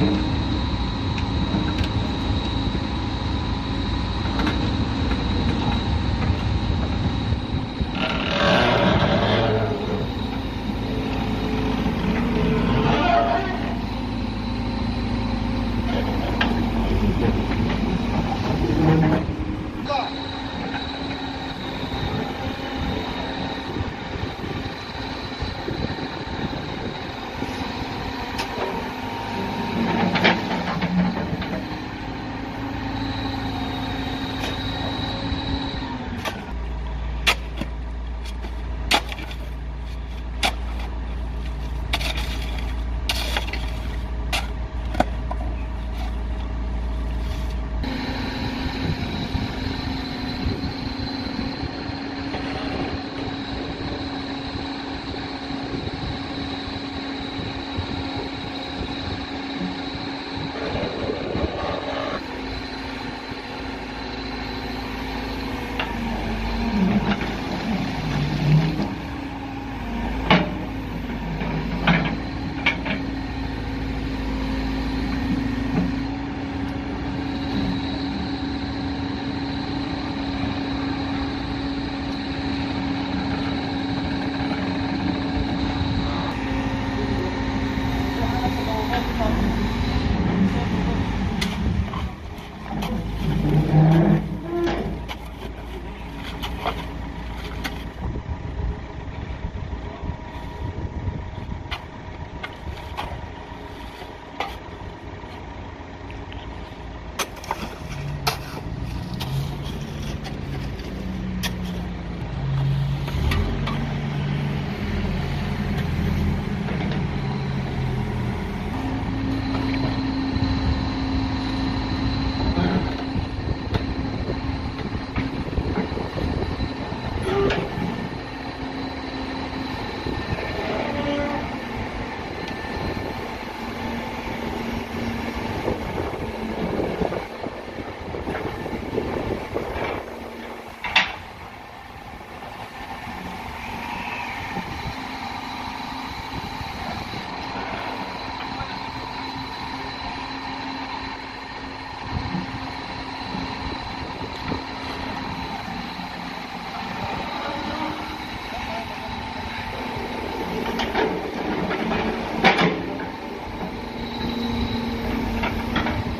Mm-hmm.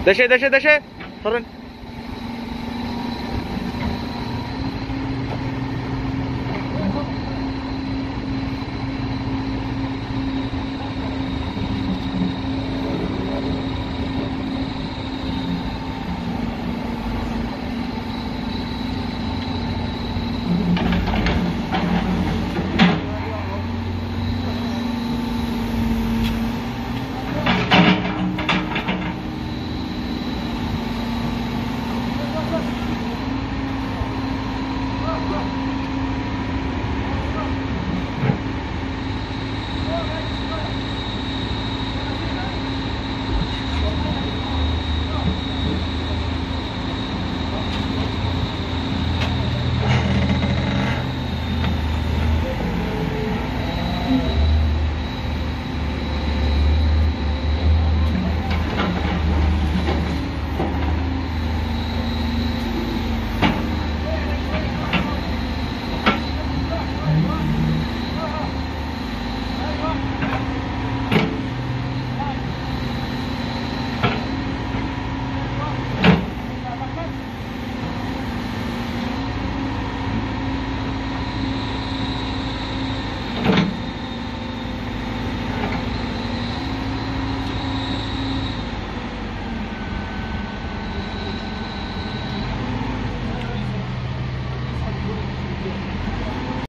দেশে দেশে দেশে। সরেন